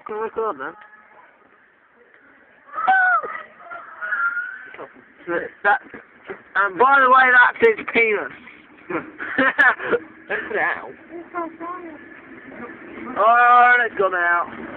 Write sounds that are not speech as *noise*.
Fucking record man. that, and by the way, *laughs* that's his penis. Let's it out. Oh, it's gone out.